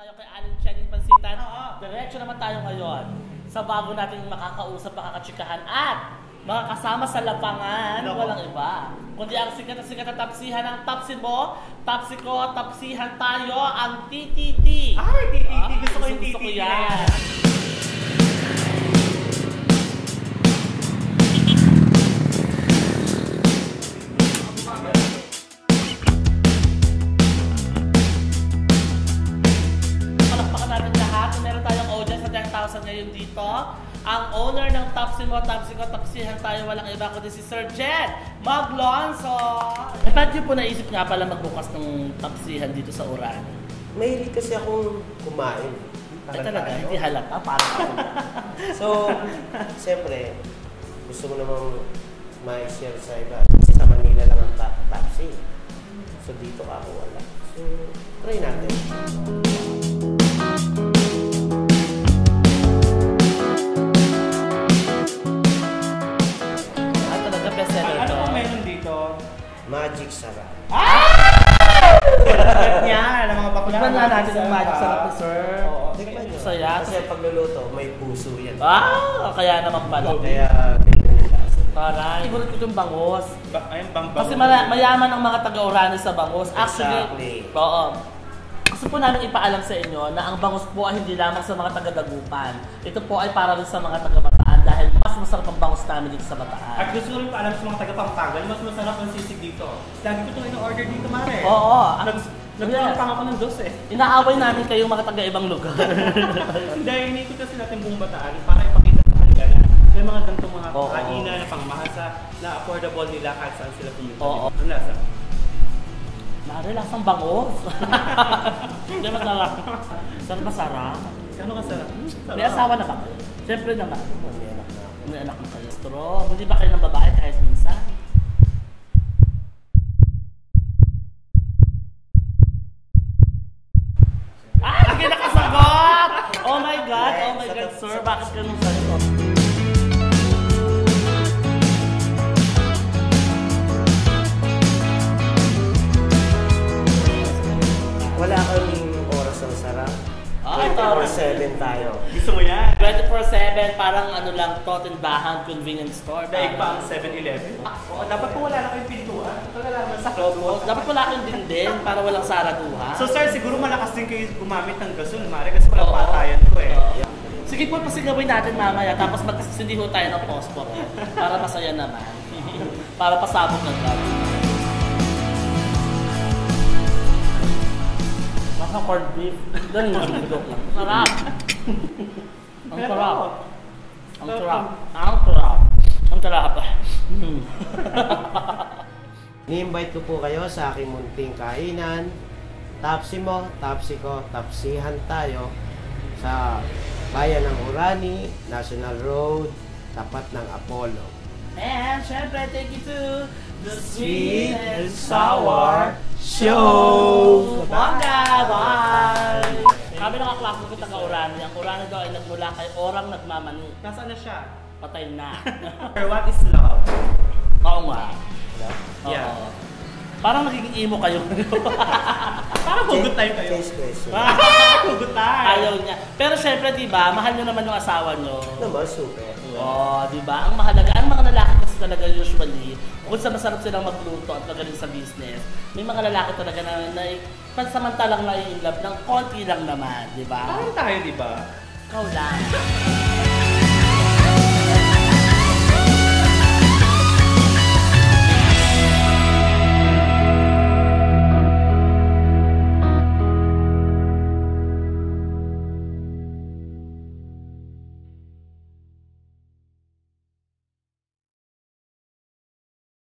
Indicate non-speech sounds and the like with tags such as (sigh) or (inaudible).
tayo kay Aling Channing Pansitan. Oo. Diretso naman tayo ngayon sa bago nating makakausap, makakatsikahan at makakasama sa lapangan, Nako. walang iba. Kundi ang sikat na sikat na tapsihan ng tapsi mo, tapsi ko, tapsihan tayo, ang TTT. Ay, TTT. 10,000 ngayon dito. Ang owner ng Tapsi Mo, Tapsi Ko, Tapsihan tayo, walang iba kundi si Sir Jed Maglonso. Eh, ba't niyo po naisip nga pala magbukas ng tapsihan dito sa Uran? Mahilig kasi akong kumain. Ay talaga, hindi halata. Parang ako. (laughs) So, siyempre, gusto mo namang ma-share sa iba. Kasi sa Manila lang ang ta- taxi. So, dito ka ako wala. So, try natin. Magic sarap. Yan, ang mga bakla. Tikman nga natin yung magic sarap ni Sir. Oo. Tikman nyo. Saya. Kasi pagluluto, may puso yan. Ah, kaya naman pala. Kaya, tingnan yung lasa. Taray. Favorite ko yung bangos. Ba- ayun, bang Kasi mala- mayaman ang mga taga-Oranes sa bangus. Actually, Exactly. oo. Gusto po namin ipaalam sa inyo na ang bangus po ay hindi lamang sa mga taga-Dagupan. Ito po ay para rin sa mga mas masarap ang bangus namin dito sa At Bataan. gusto ko rin paalam sa mga taga-Pampanga, mas masarap ang sisig dito. Lagi ko itong in-order dito, Mare. Oo. Nag- Nagpapang ako ng dos eh. Inaaway namin kayong mga taga-ibang lugar. (laughs) Dahil inikot kasi natin buong bataan para ipakita sa kanila na may mga ganitong mga Oo. kainan na pangmahasa na affordable nila kahit saan sila pumunta. Oo. Ang lasa. Mare, lasang bangus. (laughs) Hindi masarap. Sarap masarap. Kasarap? Hmm, sarap. May asawa na ba? Siyempre naman. May anak na ako. May anak na kayo. Straw. Hindi ba kayo ng babae kahit minsan? Ah, hindi nakasagot! Oh my God! Oh my God, sir. Bakit ganun sagot? 24-7 tayo. Gusto mo yan? 24-7, parang ano lang, Totenbahan convenience store. Daig pa ang Parang- 7-Eleven? Oo, dapat po wala na kayong pintuan. Ito na lang sa Oo, Dapat wala kang dindin para walang saraduha. So sir, siguro malakas din kayo gumamit ng gasol, Mare, kasi wala Oo. patayan ko eh. Oo. Sige po, pasigawin natin mamaya. Tapos magsisindi ho tayo ng pospor. Para masaya naman. (laughs) para pasabog ng love. Masa corned beef. Ganun yung joke lang. Sarap. (laughs) Ang sarap. Ang Sarap. Ang sarap. Ang sarap. Hmm. (laughs) Ni-invite ko po kayo sa aking munting kainan. Tapsi mo, tapsi ko, tapsihan tayo sa bayan ng Urani, National Road, tapat ng Apollo. And syempre, thank you to the Sweet and Sour Show! Ko taga Urani. Ang Urani daw ay nagmula kay Orang Nagmamani. Nasaan na siya? Patay na. (laughs) Sir, what is love? Oo nga. Oo. Yeah. Parang nagiging emo kayo. (laughs) Parang hugot tayo kayo. Case question. (laughs) Hugot tayo. Ayaw niya. Pero syempre, di ba, mahal nyo naman yung asawa nyo. Naman, super. Oo, di ba? Ang mahalaga, ang mga lalaki talaga usually, kung sa masarap silang magluto at magaling sa business, may mga lalaki talaga na, na pansamantalang na in love ng konti lang naman, di ba? Parang tayo, di ba? Ikaw lang.